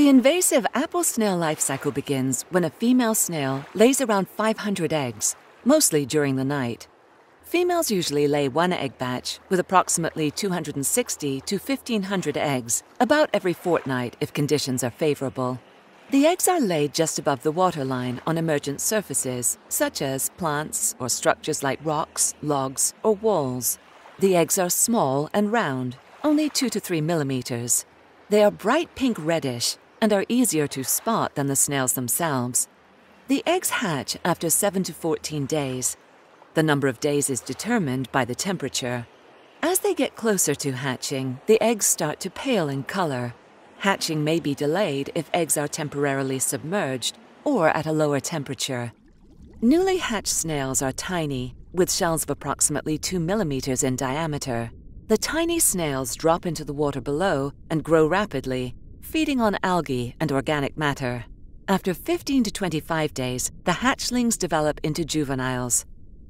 The invasive apple snail life cycle begins when a female snail lays around 500 eggs, mostly during the night. Females usually lay one egg batch with approximately 260 to 1500 eggs, about every fortnight if conditions are favorable. The eggs are laid just above the waterline on emergent surfaces, such as plants or structures like rocks, logs, or walls. The eggs are small and round, only 2 to 3 millimeters. They are bright pink reddish and are easier to spot than the snails themselves. The eggs hatch after 7 to 14 days. The number of days is determined by the temperature. As they get closer to hatching, the eggs start to pale in color. Hatching may be delayed if eggs are temporarily submerged or at a lower temperature. Newly hatched snails are tiny, with shells of approximately 2 millimeters in diameter. The tiny snails drop into the water below and grow rapidly, feeding on algae and organic matter. After 15 to 25 days, the hatchlings develop into juveniles.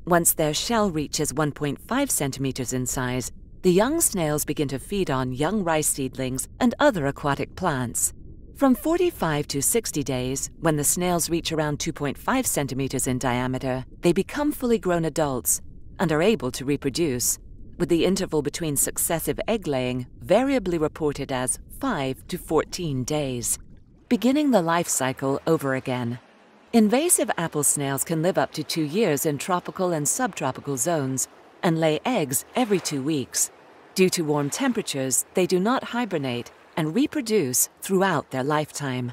Once their shell reaches 1.5 centimeters in size, the young snails begin to feed on young rice seedlings and other aquatic plants. From 45 to 60 days, when the snails reach around 2.5 centimeters in diameter, they become fully grown adults and are able to reproduce with the interval between successive egg laying variably reported as 5 to 14 days, beginning the life cycle over again. Invasive apple snails can live up to two years in tropical and subtropical zones and lay eggs every two weeks. Due to warm temperatures, they do not hibernate and reproduce throughout their lifetime.